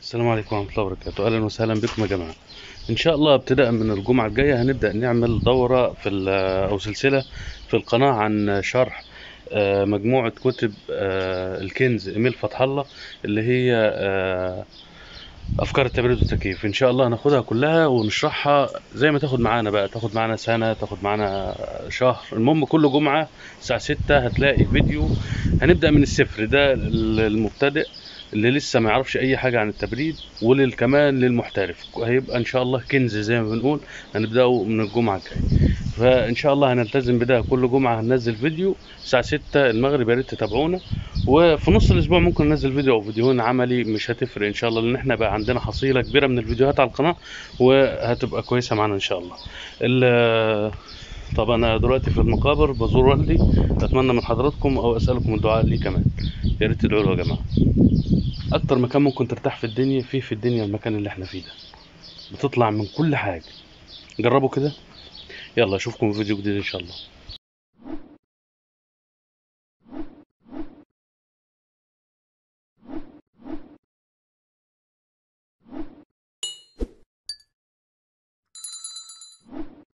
السلام عليكم ورحمة الله وبركاته. أهلا وسهلا بكم يا جماعة. إن شاء الله ابتداء من الجمعة الجاية هنبدأ نعمل دورة في أو سلسلة في القناة عن شرح آه، مجموعة كتب آه، الكنز إيميل فتح الله اللي هي أفكار التبريد والتكييف. إن شاء الله هناخدها كلها ونشرحها. زي ما تاخد معانا بقى. تاخد معانا سنة تاخد معانا شهر. المهم كل جمعة الساعة ستة هتلاقي فيديو. هنبدأ من الصفر. ده المبتدئ اللي لسه ما يعرفش أي حاجة عن التبريد وللكمان للمحترف. هيبقى إن شاء الله كنز زي ما بنقول. هنبدأه من الجمعة الجاية. فإن شاء الله هنلتزم بده كل جمعة هننزل فيديو. الساعة 6 المغرب يا ريت تتابعونا. وفي نص الأسبوع ممكن ننزل فيديو أو فيديوهين عملي مش هتفرق. إن شاء الله لأن إحنا بقى عندنا حصيلة كبيرة من الفيديوهات على القناة وهتبقى كويسة معانا إن شاء الله. ال- طب أنا دلوقتي في المقابر بزور والدي. أتمنى من حضراتكم أو أسألكم الدعاء لي كمان. يا ريت تدعوا له يا جماعة. أكتر مكان ممكن ترتاح في الدنيا فيه في الدنيا المكان اللي إحنا فيه ده. بتطلع من كل حاجة. جربوا كده؟ يلا أشوفكم في فيديو جديد إن شاء الله.